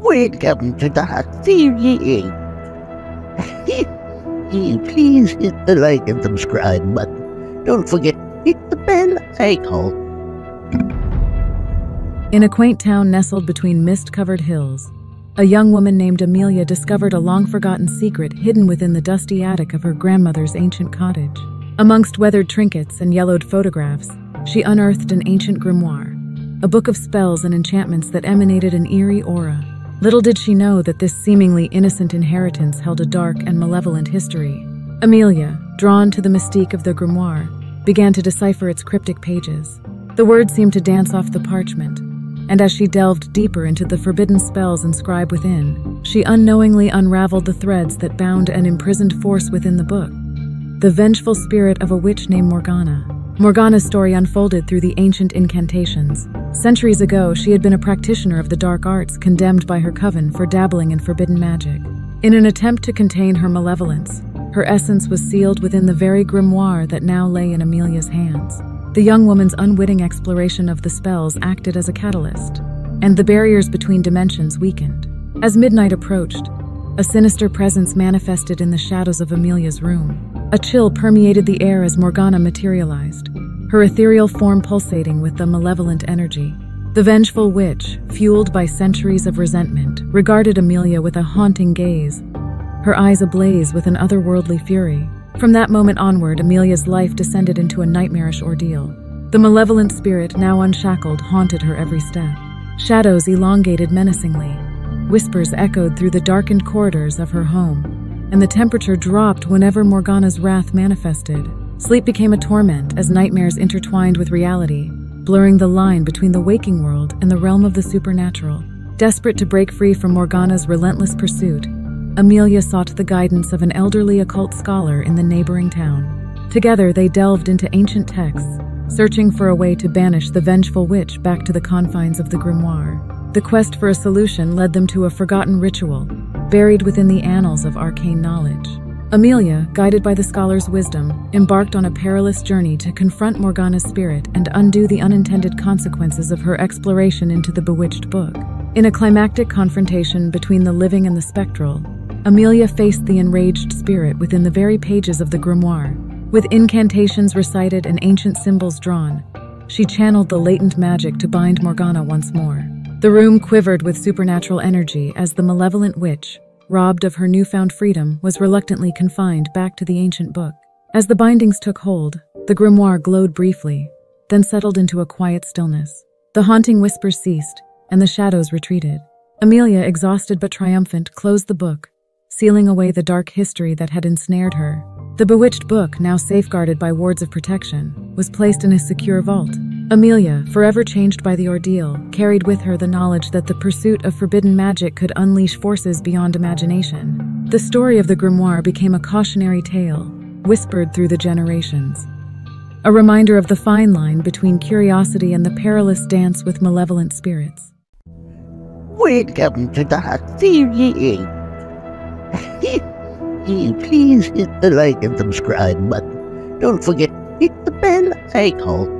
Welcome to the series. Please hit the like and subscribe button. Don't forget, to hit the bell icon. In a quaint town nestled between mist covered hills, a young woman named Amelia discovered a long forgotten secret hidden within the dusty attic of her grandmother's ancient cottage. Amongst weathered trinkets and yellowed photographs, she unearthed an ancient grimoire, a book of spells and enchantments that emanated an eerie aura. Little did she know that this seemingly innocent inheritance held a dark and malevolent history. Amelia, drawn to the mystique of the grimoire, began to decipher its cryptic pages. The words seemed to dance off the parchment, and as she delved deeper into the forbidden spells inscribed within, she unknowingly unraveled the threads that bound an imprisoned force within the book. The vengeful spirit of a witch named Morgana. Morgana's story unfolded through the ancient incantations. Centuries ago, she had been a practitioner of the dark arts, condemned by her coven for dabbling in forbidden magic. In an attempt to contain her malevolence, her essence was sealed within the very grimoire that now lay in Amelia's hands. The young woman's unwitting exploration of the spells acted as a catalyst, and the barriers between dimensions weakened. As midnight approached, a sinister presence manifested in the shadows of Amelia's room. A chill permeated the air as Morgana materialized, her ethereal form pulsating with the malevolent energy. The vengeful witch, fueled by centuries of resentment, regarded Amelia with a haunting gaze, her eyes ablaze with an otherworldly fury. From that moment onward, Amelia's life descended into a nightmarish ordeal. The malevolent spirit, now unshackled, haunted her every step. Shadows elongated menacingly. Whispers echoed through the darkened corridors of her home, and the temperature dropped whenever Morgana's wrath manifested. Sleep became a torment as nightmares intertwined with reality, blurring the line between the waking world and the realm of the supernatural. Desperate to break free from Morgana's relentless pursuit, Amelia sought the guidance of an elderly occult scholar in the neighboring town. Together, they delved into ancient texts, searching for a way to banish the vengeful witch back to the confines of the grimoire. The quest for a solution led them to a forgotten ritual, buried within the annals of arcane knowledge. Amelia, guided by the scholar's wisdom, embarked on a perilous journey to confront Morgana's spirit and undo the unintended consequences of her exploration into the bewitched book. In a climactic confrontation between the living and the spectral, Amelia faced the enraged spirit within the very pages of the grimoire. With incantations recited and ancient symbols drawn, she channeled the latent magic to bind Morgana once more. The room quivered with supernatural energy as the malevolent witch, robbed of her newfound freedom, was reluctantly confined back to the ancient book. As the bindings took hold, the grimoire glowed briefly, then settled into a quiet stillness. The haunting whispers ceased, and the shadows retreated. Amelia, exhausted but triumphant, closed the book, sealing away the dark history that had ensnared her. The bewitched book, now safeguarded by wards of protection, was placed in a secure vault. Amelia, forever changed by the ordeal, carried with her the knowledge that the pursuit of forbidden magic could unleash forces beyond imagination. The story of the grimoire became a cautionary tale, whispered through the generations. A reminder of the fine line between curiosity and the perilous dance with malevolent spirits. Welcome to the series. Please hit the like and subscribe button. Don't forget, hit the bell icon.